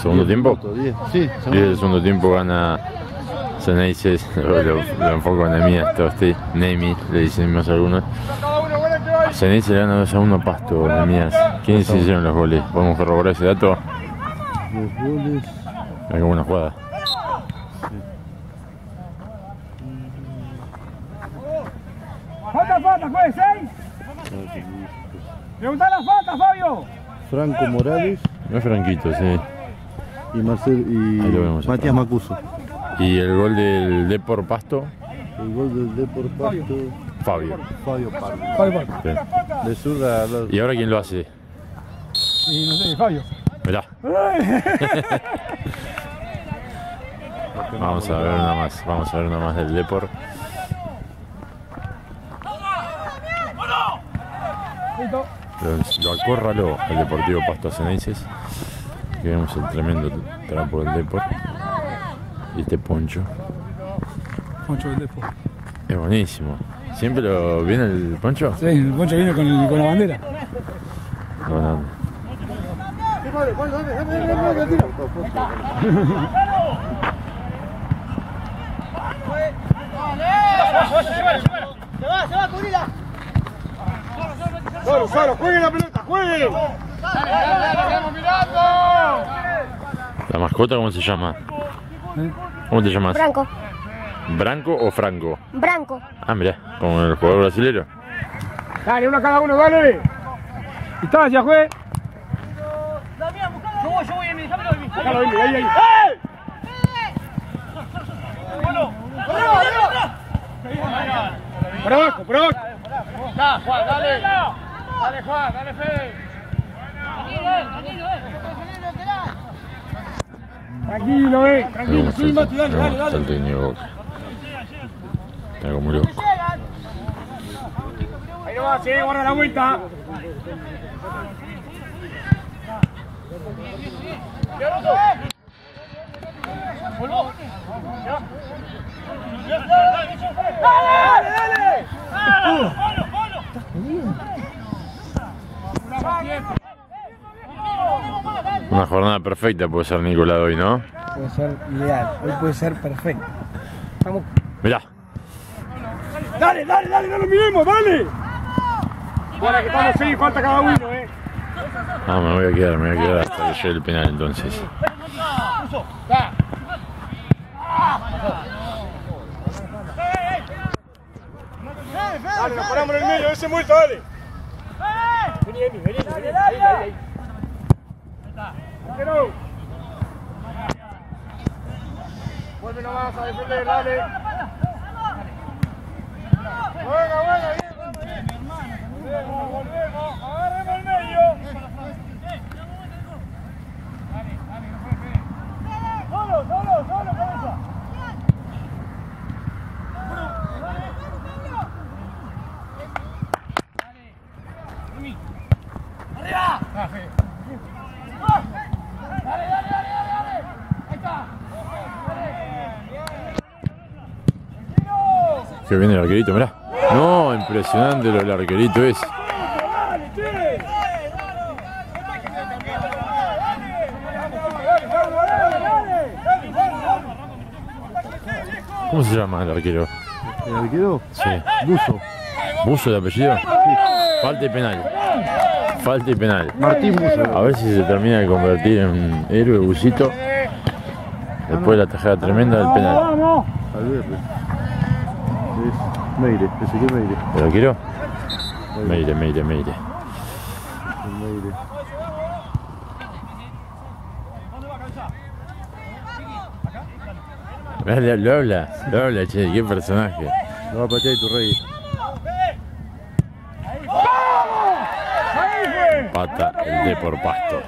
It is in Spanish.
¿Segundo tiempo? Sí, el segundo tiempo gana Ceneices, lo, lo, lo enfoco en Nemías, Tosti, Nemi, le decimos algunos. Ceneices le gana 2 a 1 Pasto, Nemías. ¿Quiénes hicieron los goles? ¿Podemos corroborar ese dato? Los goles. Hay como una jugada. Falta, falta, juez, seis. Preguntá la falta, Fabio. Franco Morales No es Franquito, sí. Y Marcel y Matías. Macuso. Y el gol del Depor Pasto, El gol del Depor Pasto, Fabio. Fabio Pardo. Fabio, Bien. De zurda al lado. ¿Y ahora quién lo hace? Y no sé, Fabio. Mirá. Vamos a ver una más, vamos a ver una más del Depor. Listo. Lo, lo acorraló el Deportivo Pasto Ceneices. Aquí vemos el tremendo trapo del Depor. Y este poncho. Poncho del Depo. Es buenísimo. ¿Siempre lo viene el poncho? Sí, el Poncho viene con, el- con la bandera. No, no. Solo, solo, jueguen la pelota, jueguen. ¿La mascota cómo se llama? ¿Cómo te llamas? Branco, ¿Branco o Franco? Branco. Ah, mirá, como el jugador brasilero. Dale, uno cada uno, dale. Distancia, juez. Déjalo, Emi, ahí, ahí. Por abajo, por abajo. Tranquilo, eh. Cómo sí, está Mati, el- dale, mirá dale, cómo está el dale. de Boca. Está como loco. Ahí no va, sí, guarda la vuelta. ¡Dale, dale! Una jornada perfecta puede ser Nicolás hoy, ¿no? Puede ser ideal, hoy puede ser perfecto. Estamos Mirá, Dale, dale, dale, no lo miremos, dale. Ahora que estamos seis, falta cada uno, eh. ah, me voy a quedar, me voy a quedar hasta que llegue el penal entonces. Dale, nos paramos en el medio, ese muerto, dale. Vení, Emi, vení, vení, ahí, ahí, ahí. Vuelve nomás a defender, dale. Juega, juega, bien. Volvemos, volvemos, agarremos el medio. Solo, solo, solo, cabeza. Que viene el arquerito, mirá. No, impresionante lo del arquerito es. ¿Cómo se llama el arquero? ¿El arquero? Sí. Buzo. ¿Buzo de apellido? Falta y penal. Falta y penal. Martín Buzo. A ver si se termina de convertir en héroe Busito. Después de la tajada tremenda del penal. Vamos. Alberto. Es Meire, Ezequiel Meire. ¿El arquero? Meire, Meire, Meire. Meire. Mirá, le- Lo habla, lo habla, che, qué personaje. Lo va a patear tu rey. Pata el de por pasto.